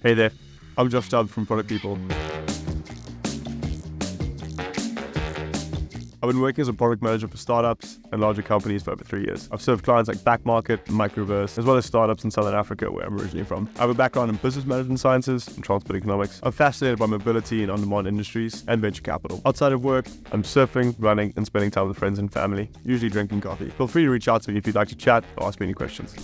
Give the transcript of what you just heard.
Hey there, I'm Josh Stubbs from Product People. I've been working as a product manager for startups and larger companies for over three years. I've served clients like Backmarket and Microverse, as well as startups in Southern Africa, where I'm originally from. I have a background in business management sciences and transport economics. I'm fascinated by mobility and on-demand industries and venture capital. Outside of work, I'm surfing, running, and spending time with friends and family, usually drinking coffee. Feel free to reach out to me if you'd like to chat or ask me any questions.